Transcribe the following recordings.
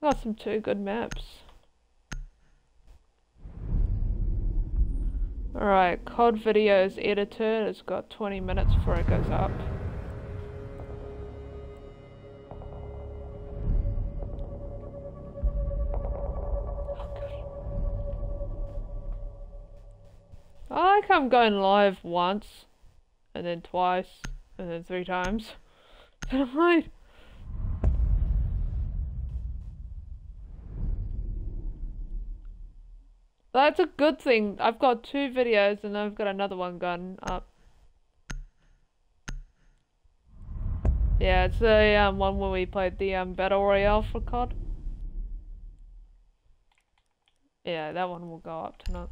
Got some two good maps. Alright, COD videos editor has got 20 minutes before it goes up. I like I'm going live once, and then twice, and then three times. And I'm like, That's a good thing. I've got two videos and I've got another one going up. Yeah, it's the um, one where we played the um, Battle Royale for COD. Yeah, that one will go up tonight.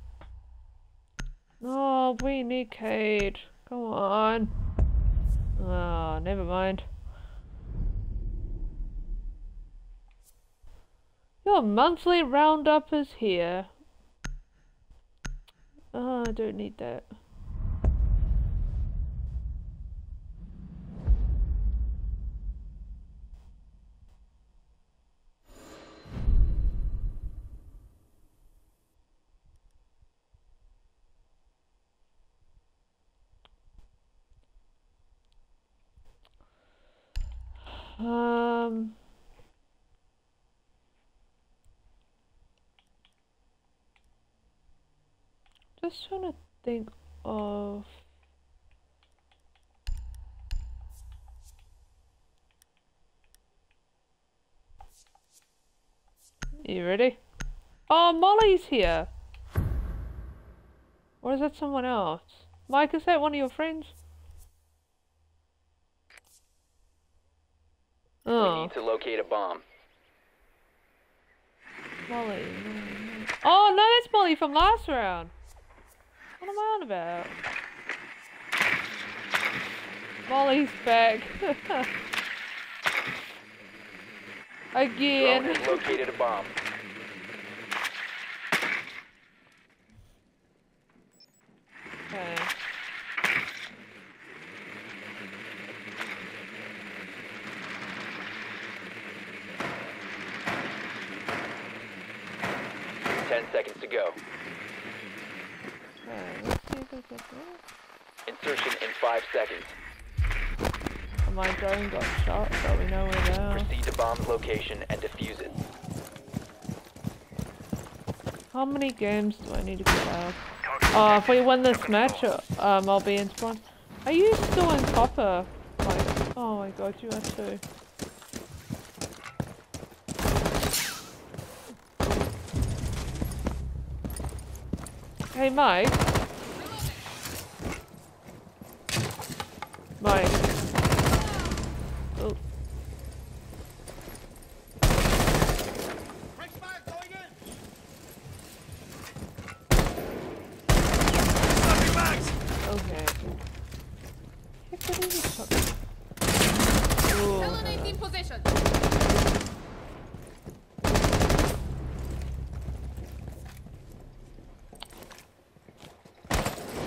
No, we need Cade. Come on. Oh, never mind. Your monthly roundup is here. Oh, I don't need that. Um... Just trying to think of... You ready? Oh, Molly's here! Or is that someone else? Mike, is that one of your friends? We Oh, need to locate a bomb. Molly. Oh, no, that's Molly from last round. What am I on about? Molly's back. Drone Again. has located a bomb. Okay. Ten seconds to go. Okay, let's see if I get that. Insertion in five seconds. My drone got shot, so we know where they are. Proceed to bomb's location and defuse it. How many games do I need to get out? Oh, if we win this match, uh, um, I'll be in spawn. Are you still in copper? Like, oh my god, you are too. Hey, Mike. Oh. Okay. Heck, what is this shot? Ooh, Selenite in possession.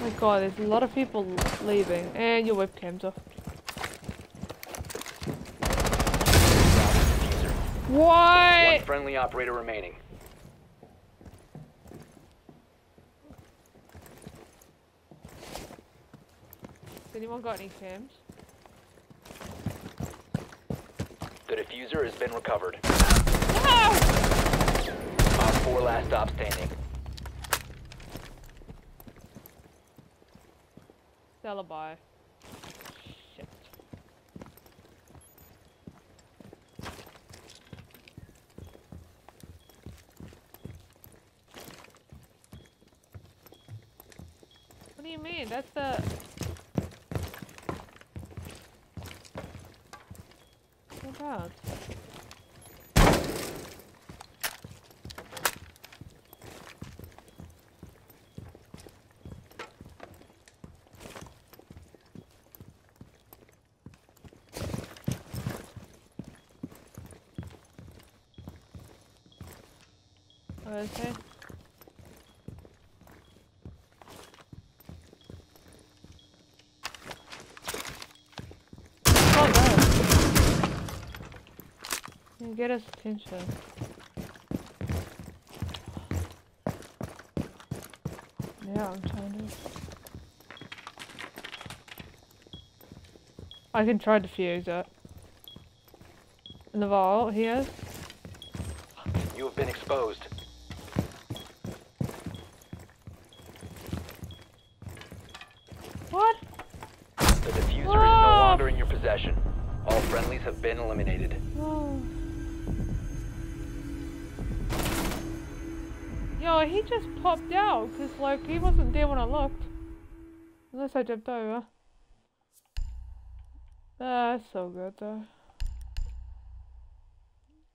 Oh there's a lot of people leaving. And your webcam's off. Defuser. One friendly operator remaining. Has anyone got any cams? The defuser has been recovered. No! Op 4 last stop standing. Alibi. What do you mean? That's the... What about? Okay. Oh, get his attention. Yeah, I'm trying to. I can try to fuse it. In the vault, he. You have been exposed. What? The defuser is no Ah! longer in your possession. Friendlies have been eliminated. Yo, he just popped out because, like, he wasn't there when I looked. Unless I jumped over. That's so good, though.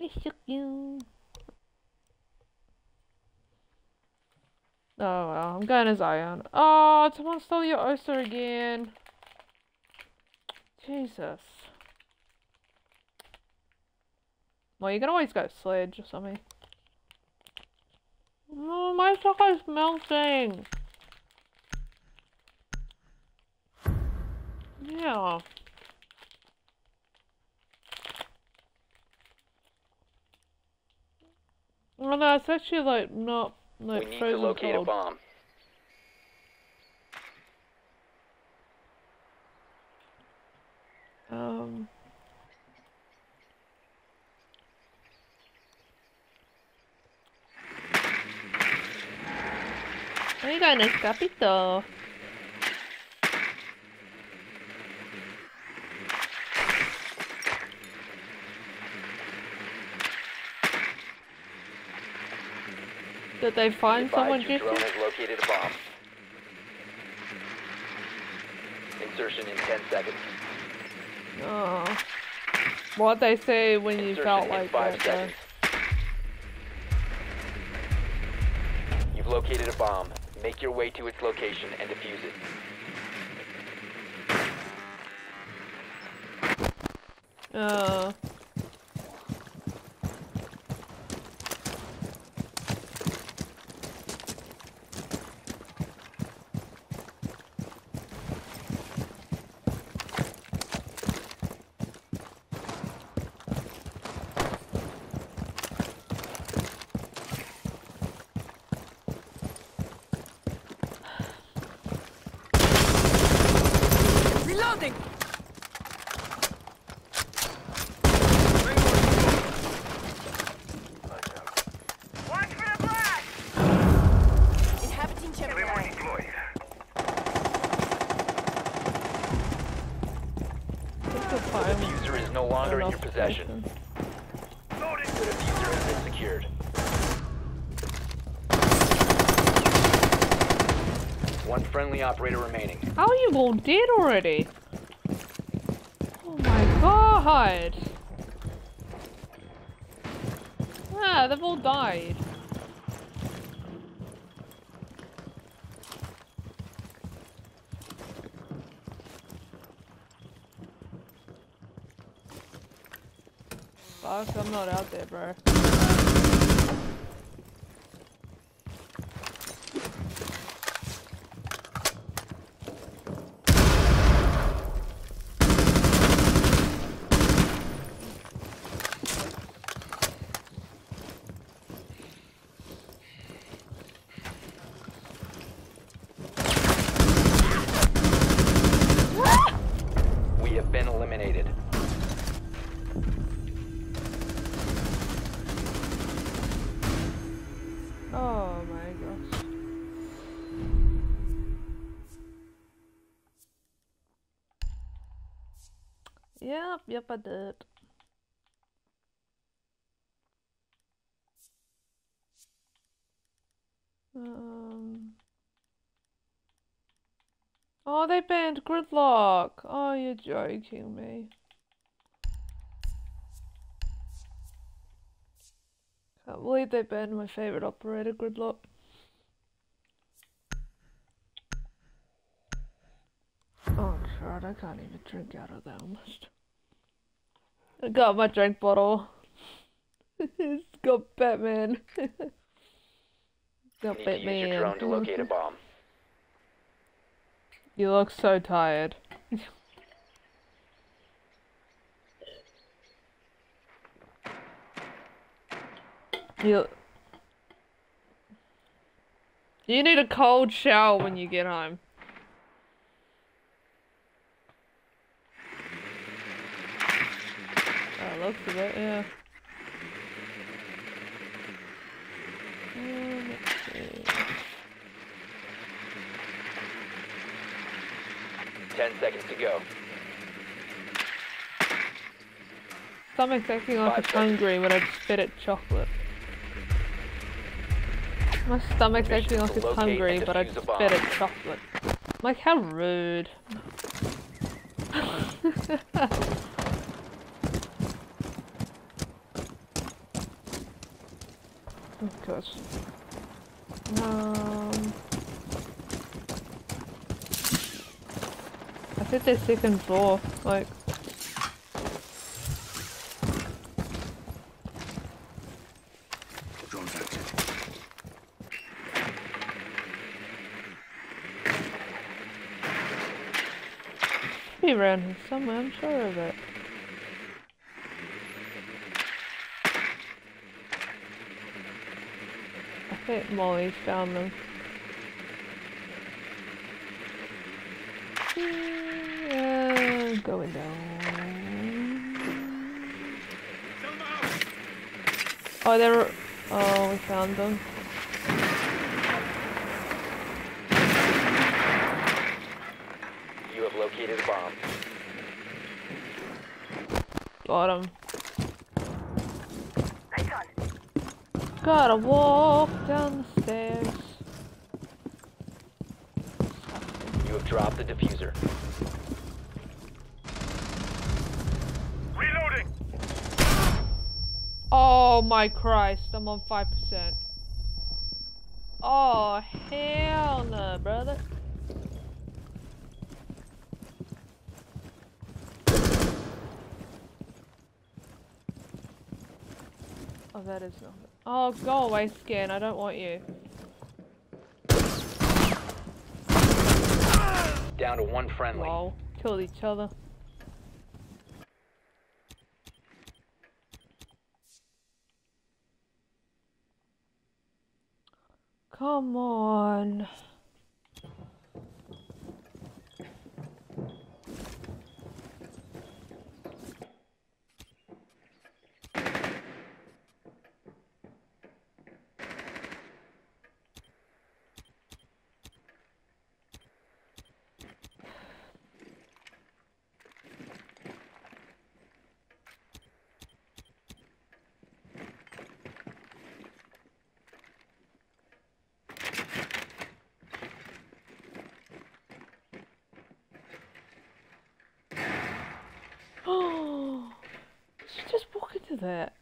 It's so. Oh well, I'm going as Zion. Oh, someone stole your oyster again. Jesus. Well, you can always go sledge or something. Oh, my chocolate's melting. Yeah. Well, no, it's actually like not like we need to frozen locate cold. a bomb. Um. Oigan, escapito. Did they find Advise someone, Jesse? drone has located a bomb. Insertion in 10 seconds. Oh. What they say when you felt like 5 that, though. seconds. You've located a bomb. Make your way to its location and defuse it. Uh. Reloading! Inhabiting checkpoint. It's a The fine. defuser is no possession. One friendly operator remaining. How are you all dead already? Oh my god! Ah, they've all died. Not out there, bro. We have been eliminated. Oh my gosh. Yep, yep, I did. Um. Oh, they banned Gridlock. Oh, you're joking me. Can't believe they banned my favorite operator, Gridlock. Oh god, I can't even drink out of that almost. I got my drink bottle. it's got Batman. You got need to use your Batman. drone to locate a bomb. You look so tired. You. You need a cold shower when you get home. Oh, looks of it, yeah. Um. Ten seconds to go. Stomach's acting like it's hungry when I just fed it chocolate. My stomach's acting like it's hungry, but I just fed it chocolate. Like, how rude. oh gosh. Um. I think they're second floor, like. Around here somewhere, I'm sure of it. I think Molly's found them. Yeah, going down. Oh, they're. Oh, we found them. You have located a bomb. Got him. Gotta walk down the stairs. You have dropped the defuser. Reloading. Oh my Christ, I'm on 5%. Oh, hell no, brother. That is not. Oh, go away, skin. I don't want you. Down to one friendly. Lol. Killed each other. Come on. Oh, did you just that?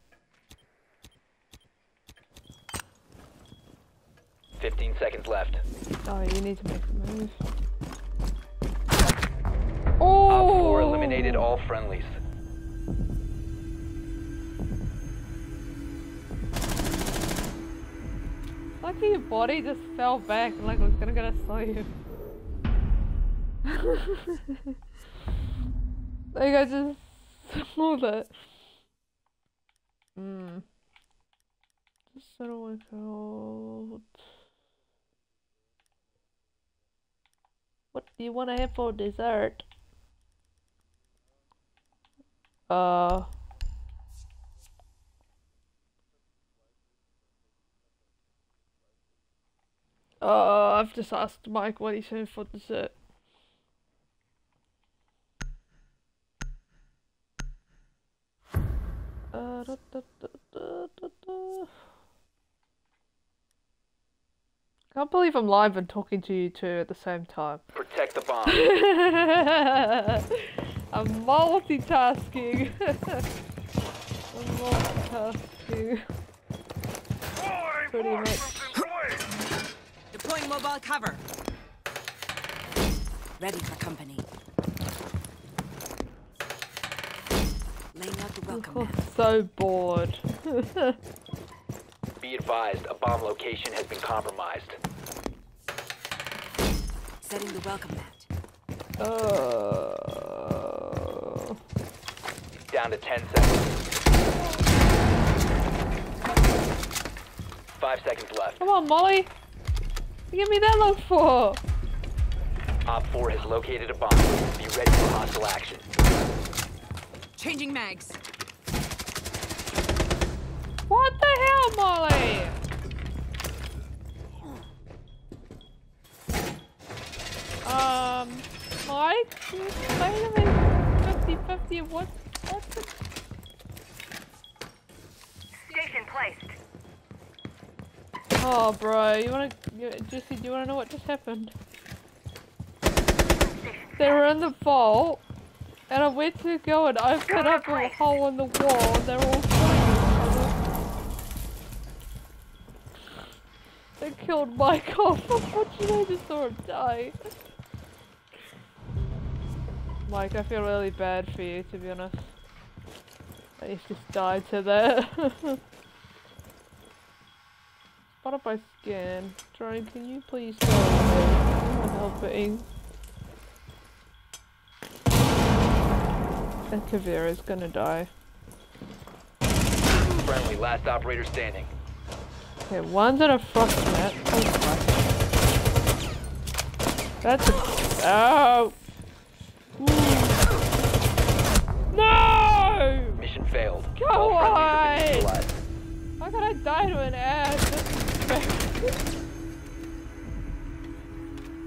15 seconds left. Oh, you need to make a move. Oh! Op Oh! 4 eliminated all friendlies. Like your body just fell back like it was gonna gonna slow you. like I just saw that. Hmm. Just sort of work out. What do you want to have for dessert? Uh. Uh, I've just asked Mike what he's having for dessert. Uh, da, da, da, da, da, da. Can't believe I'm live and talking to you two at the same time. Protect the bomb. I'm multitasking. I'm multitasking. Pretty much. Deploying mobile cover. Ready for company. Laying out the welcome I'm so bored. Be advised, a bomb location has been compromised. Setting the welcome mat. uh, Down to 10 seconds. Five seconds left. Come on, Molly. You give me that look for? OPFOR has located a bomb. Be ready for hostile action. Changing mags. Hell, Molly? Um, Mike, you me 50-50 of what, the... Station placed. Oh, bro, you wanna, you, Jesse, do you wanna know what just happened? They were in the vault, and I went to go and open up a hole in the wall, and they're all killing each other. They killed Mike off. Unfortunately, I just saw him die. Mike, I feel really bad for you, to be honest. That you just died to that. Spotted by scan. Drone, can you please go? I'm helping. And Caveira's gonna die. Friendly, last operator standing. Okay, one's in a frost net. Oh, fuck. That's a. Oh! Hmm. Ooh. No! Mission failed. Go All friendlies have away! been neutralized. How could I die to an ass?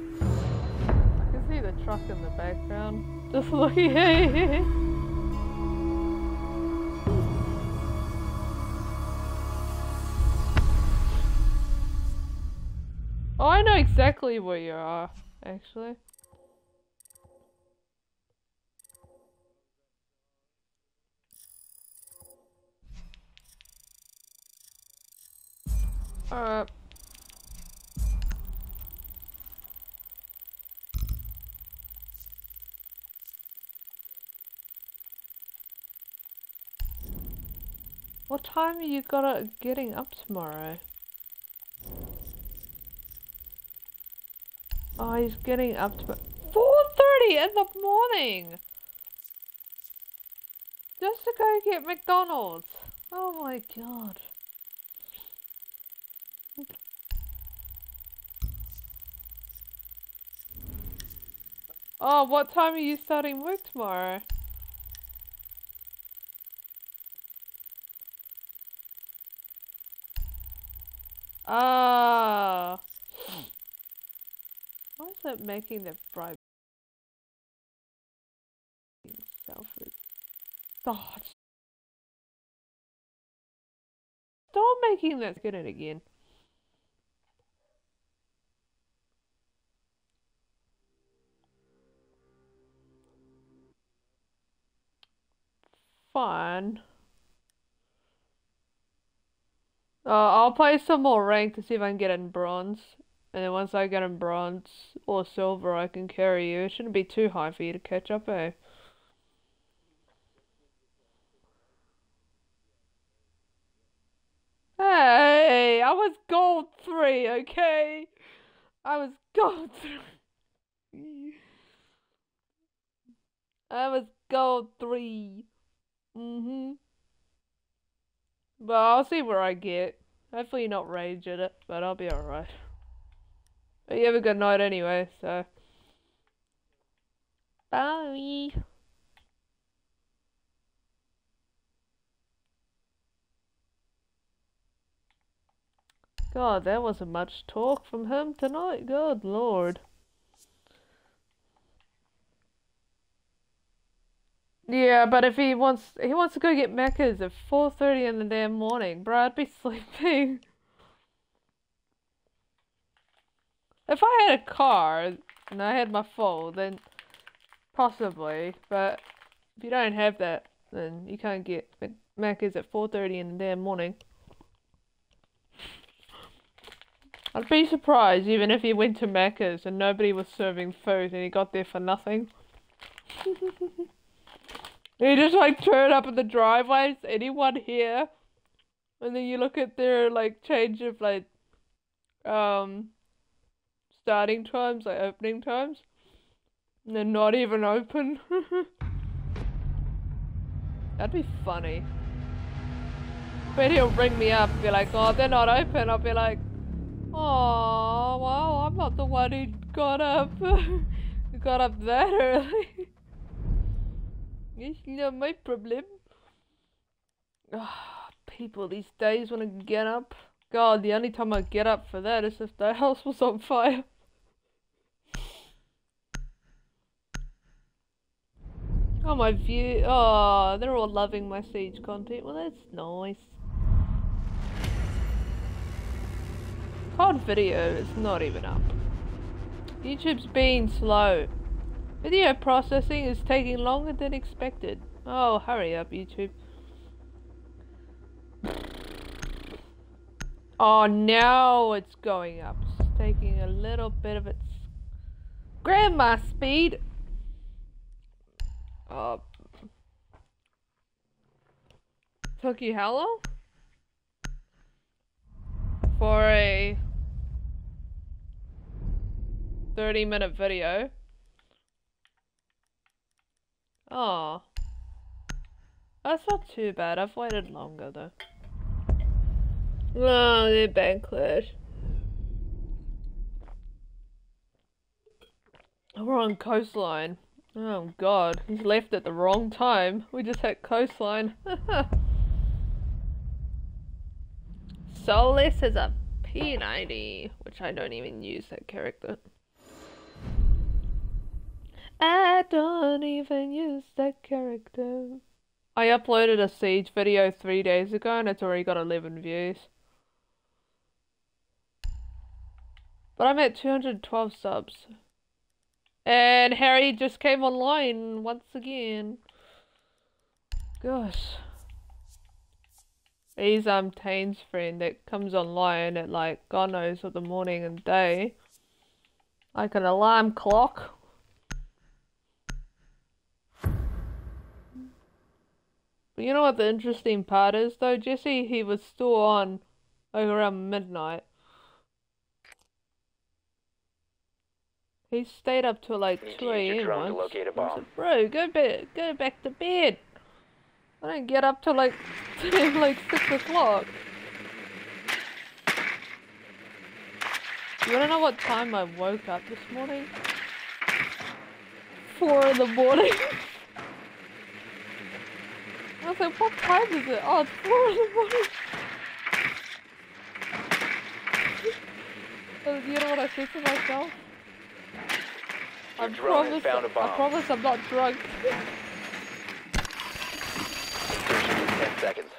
I can see the truck in the background. Just looking at you. Oh, I know exactly where you are, actually. Alright. What time are you gotta getting up tomorrow? Oh, he's getting up to 4.30 in the morning! Just to go get McDonald's. Oh my god. Oh, what time are you starting work tomorrow? Ah. It making the bribe self? Stop making that Get it again. Fine. Uh, I'll play some more rank to see if I can get in bronze. And then once I get in bronze or silver, I can carry you. It shouldn't be too high for you to catch up, eh? Hey, I was gold three, okay? I was gold three. I was gold three. Mm-hmm. But I'll see where I get. Hopefully not rage at it, but I'll be alright. But you have a good night anyway, so. Bye. God, there wasn't much talk from him tonight. Good lord. Yeah, but if he wants he wants to go get Macca's at 4:30 in the damn morning, bro, I'd be sleeping. If I had a car and I had my phone, then possibly, but if you don't have that, then you can't get Mac- Macca's at 4:30 in the damn morning. I'd be surprised even if he went to Macca's and nobody was serving food and he got there for nothing. You just like turn up in the driveway, is anyone here? And then you look at their like change of like um starting times, like opening times. And they're not even open. That'd be funny. But he'll ring me up, and be like, oh, they're not open. I'll be like, oh, well, I'm not the one who got up, got up that early. it's not my problem. Ah, people these days want to get up. God, the only time I get up for that is if the house was on fire. Oh, my view. Oh, they're all loving my Siege content. Well, that's nice. COD video is not even up. YouTube's being slow. Video processing is taking longer than expected. Oh, hurry up, YouTube. Oh, now it's going up. It's taking a little bit of its grandma speed. Uh, took you how? For a 30 minute video. Oh. That's not too bad. I've waited longer though. Oh, the banquet. We're on coastline. Oh god, he's left at the wrong time. We just hit coastline. Soulless is a P90, which I don't even use that character. I don't even use that character. I uploaded a Siege video three days ago and it's already got 11 views. But I'm at 212 subs. And Harry just came online once again. Gosh. He's um Tane's friend that comes online at like God knows what the morning and day. Like an alarm clock. But you know what the interesting part is though, Jesse? He was still on like around midnight. He stayed up till like Need to 2 use a.m. once. locate a I bomb. said, Bro, go bed, go back to bed. I don't get up till like like six o'clock. You wanna know what time I woke up this morning? Four in the morning. I was like, what time is it? Oh, it's four in the morning. You know what I said to myself? I Your drone has promise, found a I bomb. promise I'm not drunk. Insertion in 10 seconds.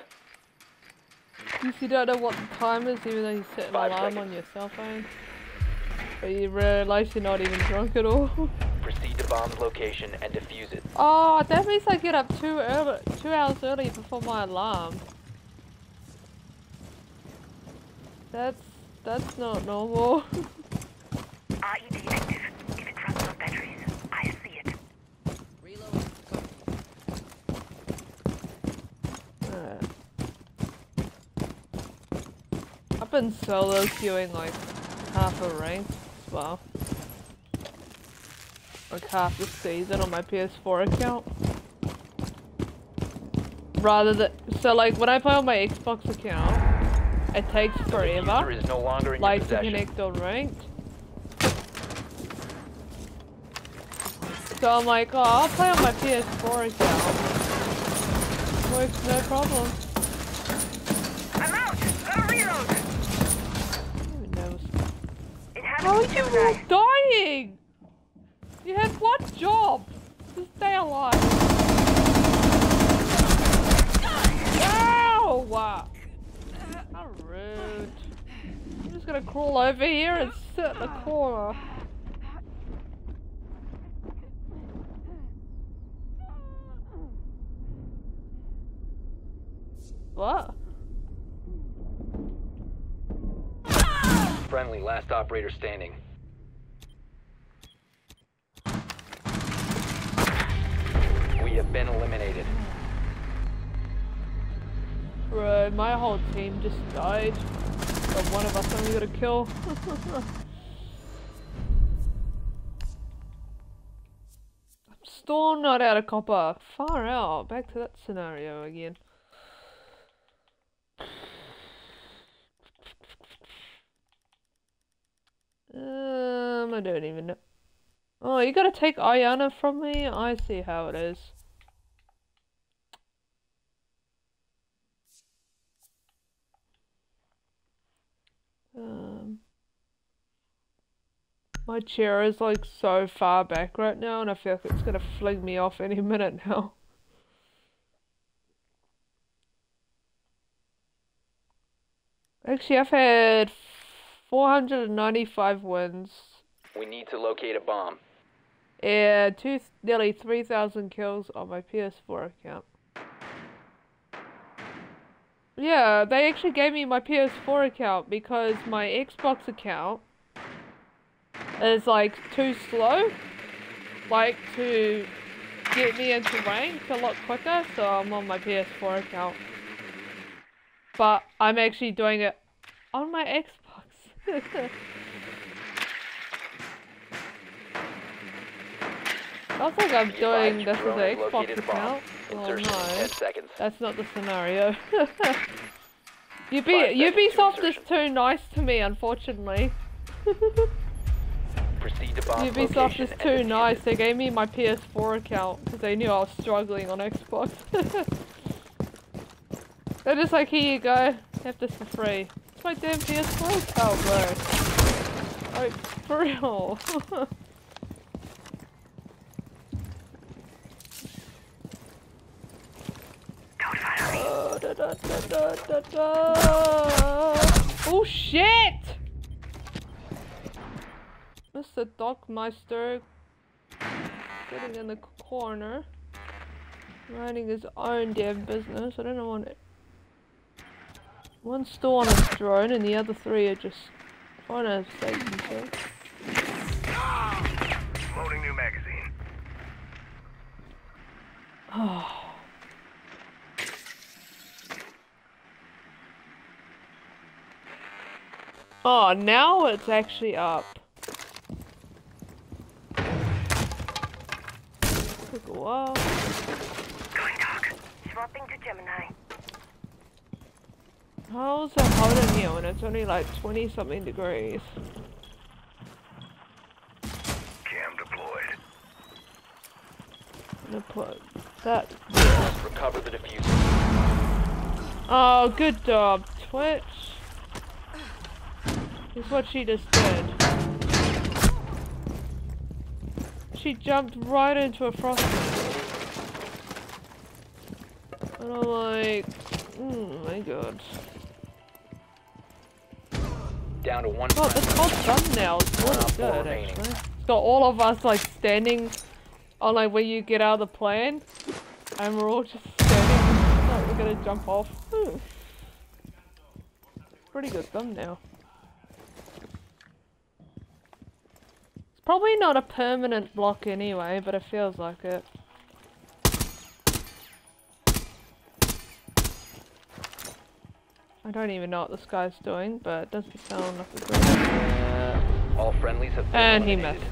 You don't know what the time is, even though you set an Five alarm seconds. on your cell phone. But you realize you're not even drunk at all. Proceed to bomb's location and defuse it. oh, that means I get up two early, two hours early before my alarm. That's that's not normal. RED active. If it runs on batteries, I see it. Reload. Go. Uh, I've been solo queuing like half a rank as well. Like half the season on my PS4 account. Rather than so like when I play on my Xbox account, it takes forever. is no longer in Like to connect on ranked. So I'm like, oh, I'll play on my PS4 account. Works no problem. I'm out! A reload! Who knows? It happened How are you two all dying? You had one job to stay alive. Wow! How rude. I'm just gonna crawl over here and sit in the corner. What? Friendly, last operator standing. have been eliminated. Right, my whole team just died. But one of us only got a kill. I'm still not out of copper. Far out. Back to that scenario again. Um, I don't even know. Oh, you gotta take Ayana from me? I see how it is. Um, my chair is like so far back right now, and I feel like it's gonna fling me off any minute now. Actually, I've had 495 wins. We need to locate a bomb. Yeah, two nearly three thousand kills on my PS4 account. Yeah, they actually gave me my PS4 account because my Xbox account is like too slow, like to get me into rank a lot quicker. So I'm on my PS4 account, but I'm actually doing it on my Xbox. I think I'm doing this as an Xbox located a bomb. account. Oh Insertion in no. 10 seconds. That's not the scenario. Ubi Five seconds Ubisoft is too nice to me, unfortunately. Proceed to bomb Ubisoft is too nice. They gave me my PS4 account because they knew I was struggling on Xbox. They're just like, here you go, have this for free. It's my damn PS4 account, bro. Like, for real. Don't follow me. Oh, Oh shit! Mr. Dockmeister sitting in the corner, minding his own damn business. I don't know what it. One's still on his drone, and the other three are just trying to save themselves. Oh, now it's actually up. Took a while. Going dark. Swapping to Gemini. How's it hot in here when it's only like 20 something degrees? Cam deployed. I'm gonna put that. Recover the diffuser. Oh, good job, Twitch. Is what she just did. She jumped right into a frost. And I'm like, oh my god. Down to one Oh, this friendly. whole thumbnail is One really op four good, actually. It's got all of us like standing on like where you get out of the plane, and we're all just standing like we're gonna jump off. Hmm. Pretty good thumbnail. Probably not a permanent block anyway, but it feels like it. I don't even know what this guy's doing, but it doesn't sound like a idea. All friendlies have And he missed.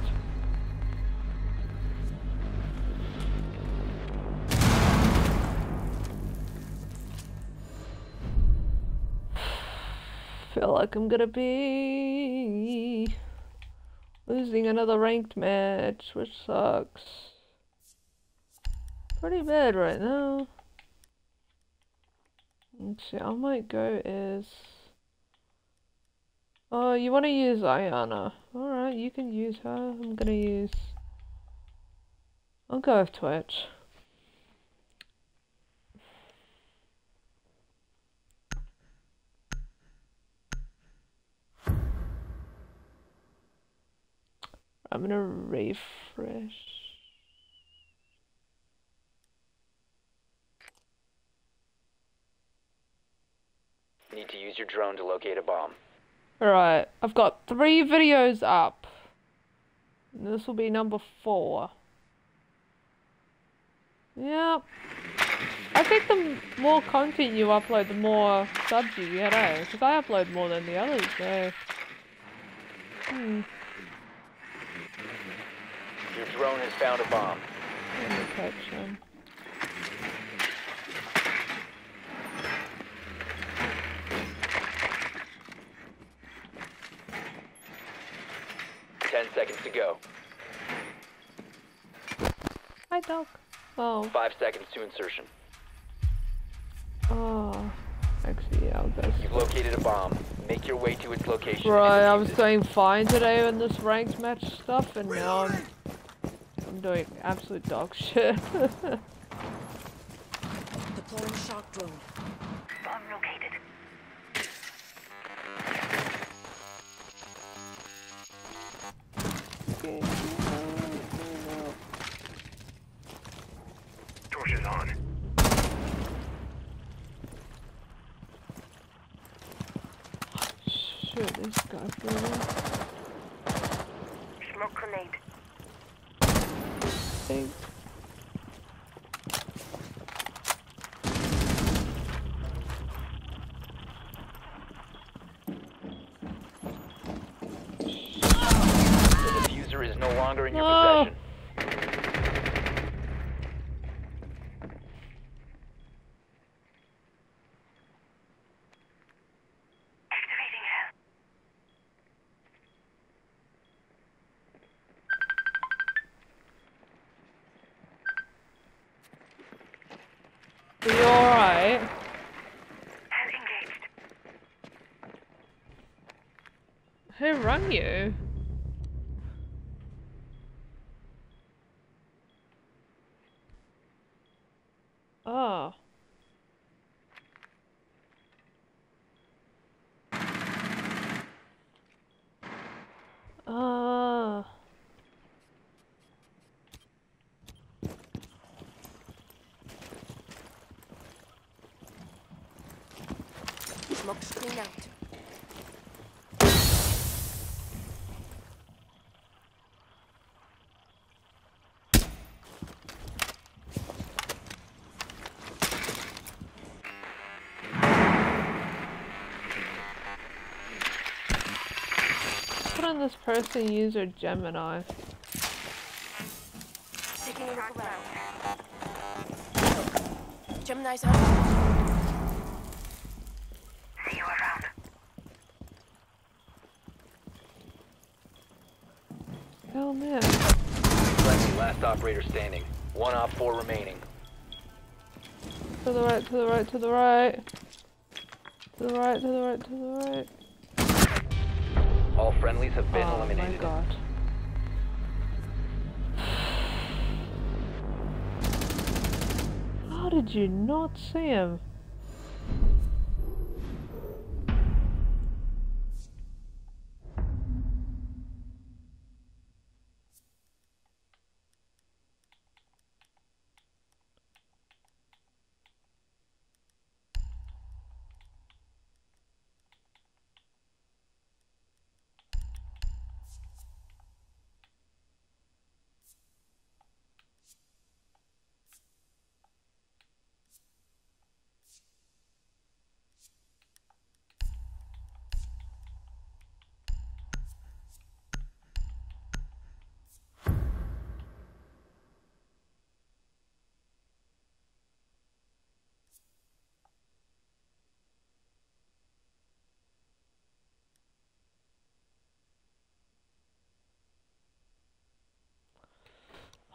Feel like I'm gonna be losing another ranked match, which sucks. Pretty bad right now. Let's see, I might go is. Oh, you want to use Ayana. Alright, you can use her. I'm gonna use. I'll go with Twitch. I'm gonna refresh. Need to use your drone to locate a bomb. Alright, I've got three videos up. This will be number four. Yep. I think the more content you upload, the more subs you get, eh? Because I upload more than the others, so. Hmm. Drone has found a bomb. Let me catch them. Ten seconds to go. Hi, dog. Oh, 5 seconds to insertion. oh. Actually, yeah, I'll. You've located a bomb. Make your way to its location. Right, I was doing fine today in this ranked match stuff, and now I'm, I'm doing absolute dog shit. Deploying shock drone. Bomb located. Torches on. Shit, this guy really Smoke grenade. thinks. The is no longer in your No. possession. Activating her. You alright? Has engaged. Who rung you? Oh. Ah. Screen out. Put on this person Gemini. Taking a look around. Gemini's on. See you around. Friendly, last operator standing. One OPFOR remaining. To the right, to the right, to the right. To the right, to the right, to the right. All friendlies have been oh eliminated. my god. How did you not see him?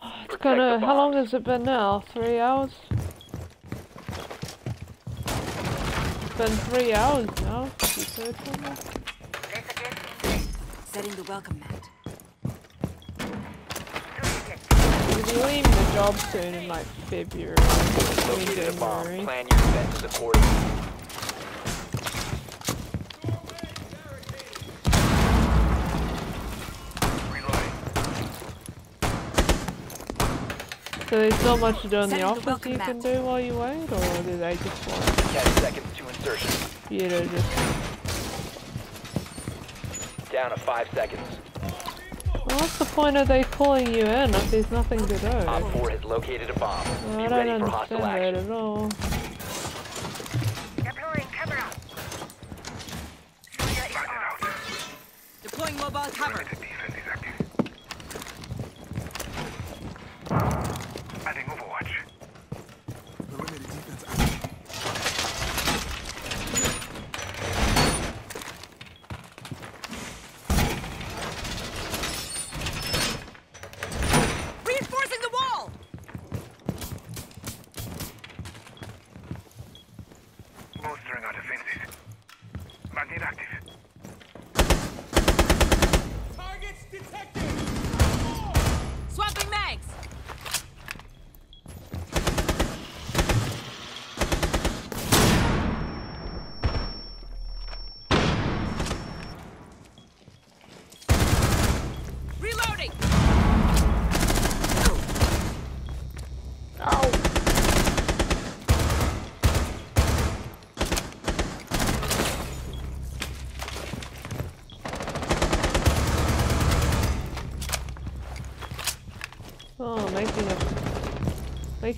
It's Protect gonna. How long has it been now? Three hours? It's been three hours now. You heard from me? This again. Setting the welcome mat. You'll be leaving the job soon in like February. I mean Located a bomb. Plan your defenses accordingly. So there's not much to do in the office you can do while you wait, or do they just want Ten seconds to insertion. you to just? Down to five seconds. Well, what's the point of they calling you in if there's nothing to do? OPFOR has located a bomb. Well, Be I don't ready for hostile understand it action. at all. Deploying camera. Soldier is on. Deploying mobile cover.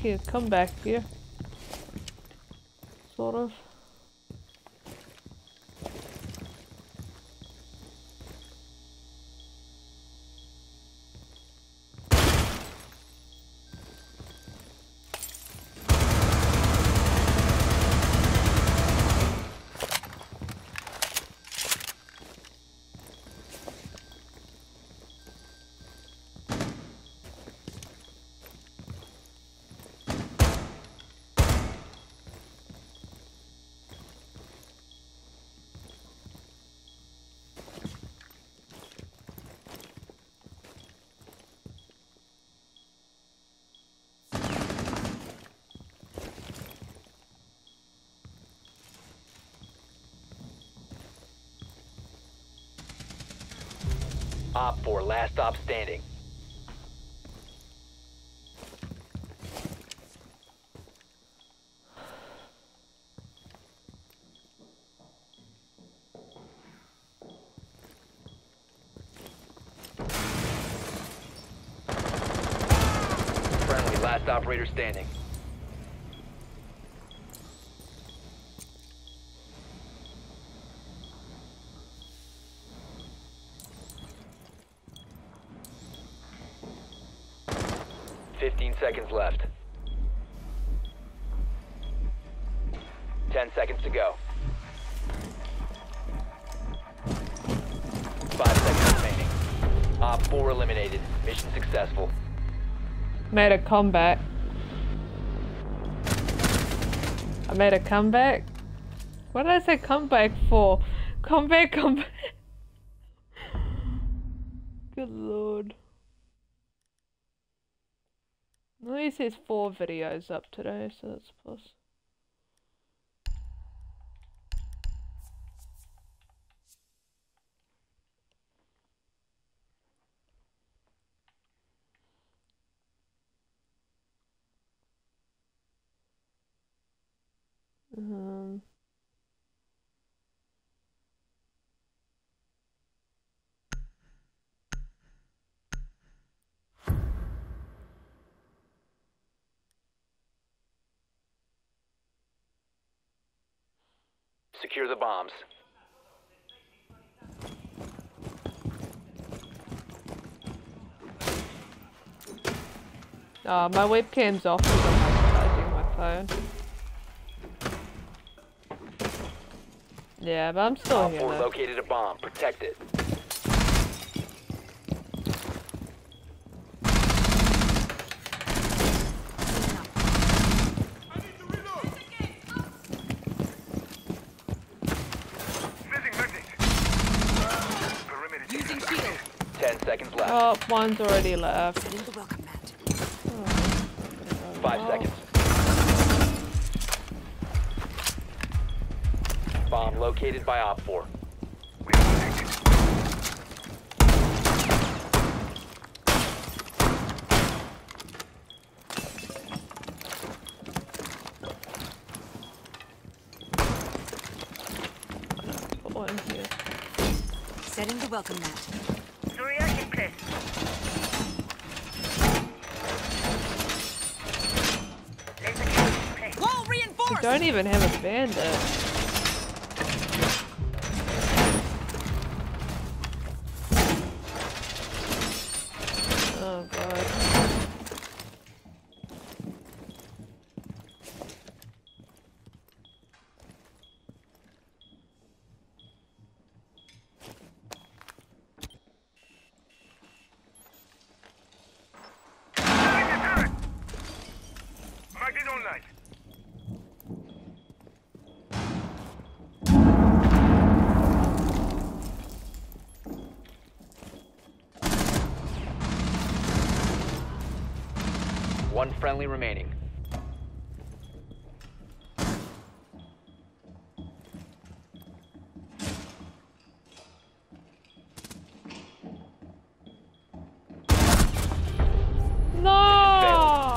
Making a comeback here. OPFOR, last stop standing. Friendly, last operator standing. seconds to go. Five seconds remaining. OPFOR eliminated. Mission successful. Made a comeback. I made a comeback? What did I say comeback for? Comeback, comeback. Good lord. At least there's four videos up today, so that's plus. Um, Secure the bombs. oh, my webcam's off because I'm charging my phone. Yeah, but I'm still Op here. 4 though. located a bomb. Protect it. Ten seconds left. Oh, one's already left. Setting the welcome mat. Five Oh. seconds. Bomb located by OPFOR. One here. Setting the welcome mat. Surya in place. Laser cage in place. Wall We reinforced! don't even have a bandit. Oh god. Magnet online. One friendly remaining. Failed.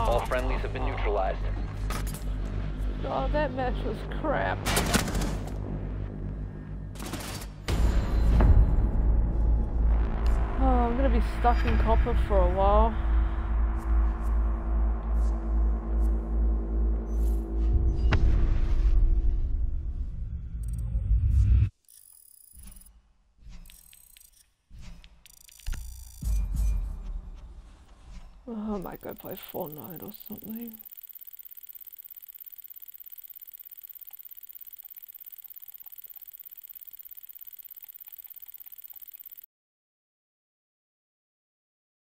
All friendlies have been neutralized. Oh, that match was crap. Oh, I'm gonna be stuck in copper for a while. Play Fortnite or something.